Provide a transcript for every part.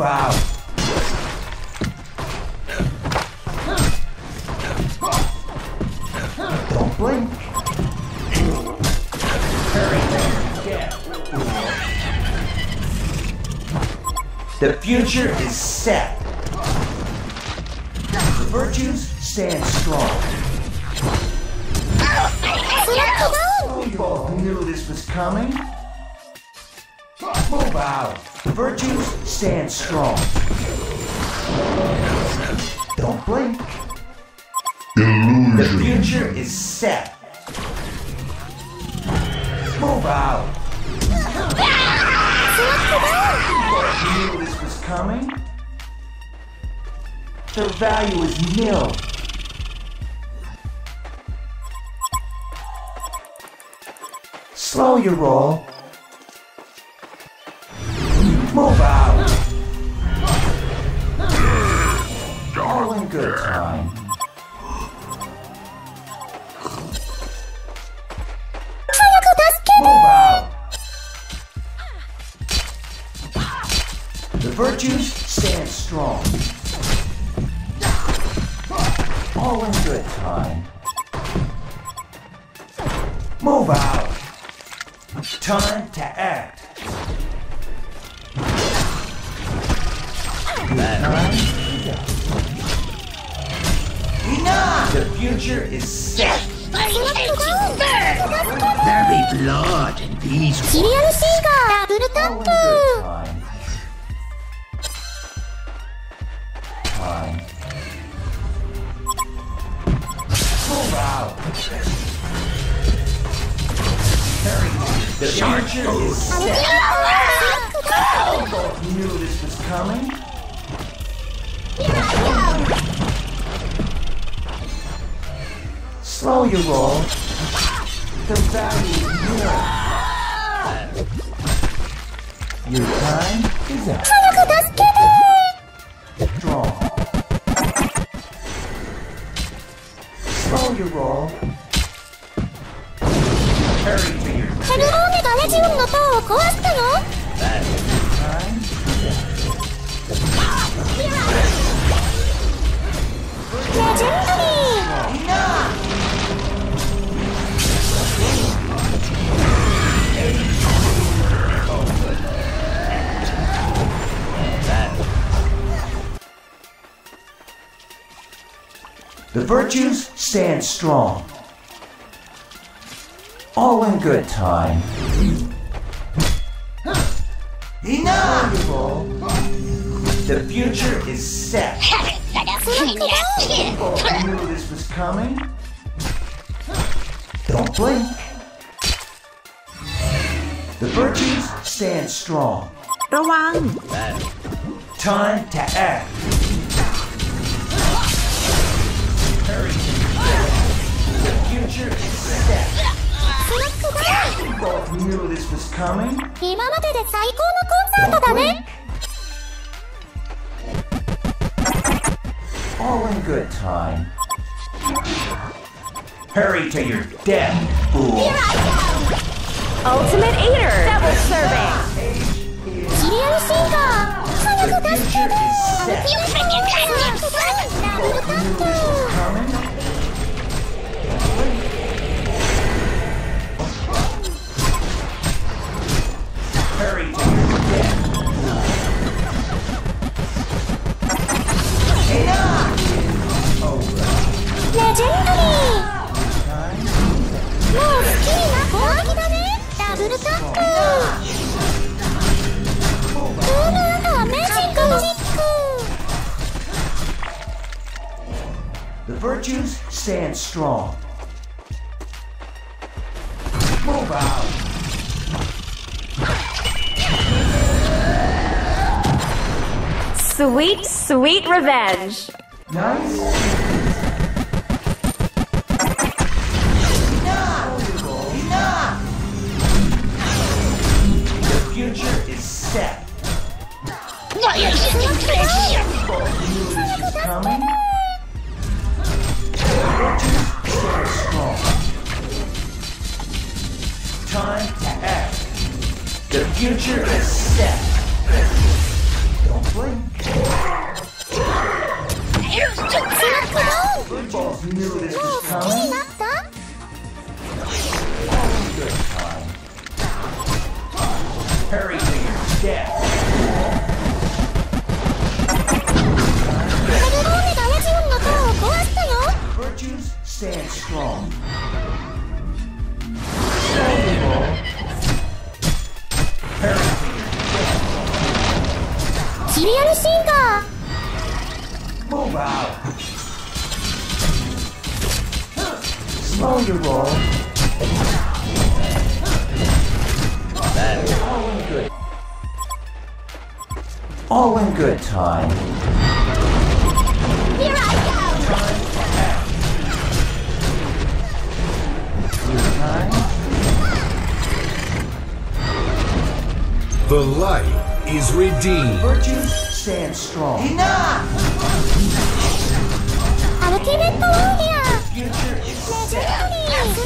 Don't blink. The future is set. The virtues stand strong. You all knew this was coming. Move out. The virtues stand strong. Don't blink. Illusion. The future is set. Move out. You knew this was coming. Their value is nil. Slow your roll. Good time. Move out. The virtues stand strong. All in good time. Move out. Time to act. Time to go. Enough! The future is set! Very let's go! There be blood and bees. Double tap! The Shark is set! I knew this was coming. Your roll. The value nil. Your time is up. Draw. Your roll. Hurry to your ヘルローネがレジウムの塔を壊したの time.? レジェンドリー The virtues stand strong. All in good time. Inaudible! The future is set. People knew this was coming. Don't blink. The virtues stand strong. Time to act. Both knew this was coming. All in good time. Hurry to your death, fool. Here I go! Ultimate Eater! Double serving! ブルタップうわアメージングマジッ The virtues stand strong. Move out. Sweet sweet revenge Nice. future is set. Don't blink. Footballs knew this was coming. To your death. リアルシンガー Move out. Slow your roll. All in good. All in good time. Here I go! Time. The light is redeemed. Virtues stand strong. Enough! アルティメットウォーリア Future is レジェ set. ンド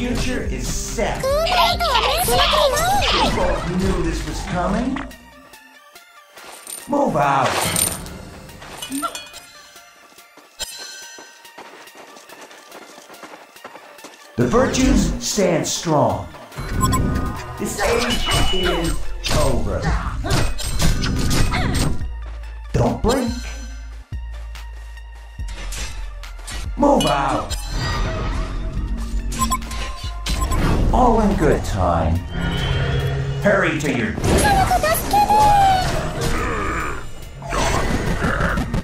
future is set. You both knew this was coming. Move out. The virtues stand strong. This age is over. All in good time. Hurry to your 早く助けて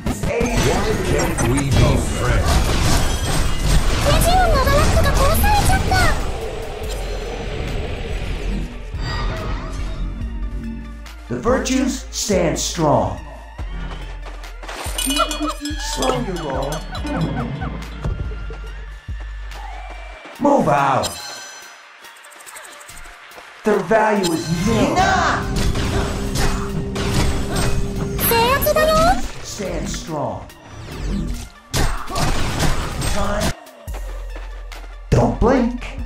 This age Can't we be friends? レジオンのラワックが壊されちゃった The virtues stand strong. Slow your roll. Move out. Their value is nil. Stand strong. Time. Don't blink.